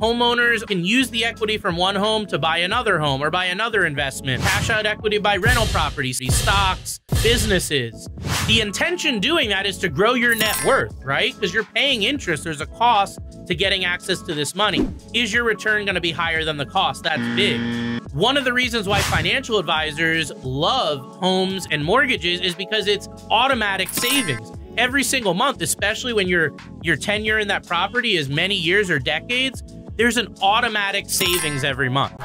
Homeowners can use the equity from one home to buy another home or buy another investment, cash out equity by rental properties, stocks, businesses. The intention doing that is to grow your net worth, right? Because you're paying interest. There's a cost to getting access to this money. Is your return going to be higher than the cost? That's big. One of the reasons why financial advisors love homes and mortgages is because it's automatic savings every single month, especially when your your tenure in that property is many years or decades there's an automatic savings every month.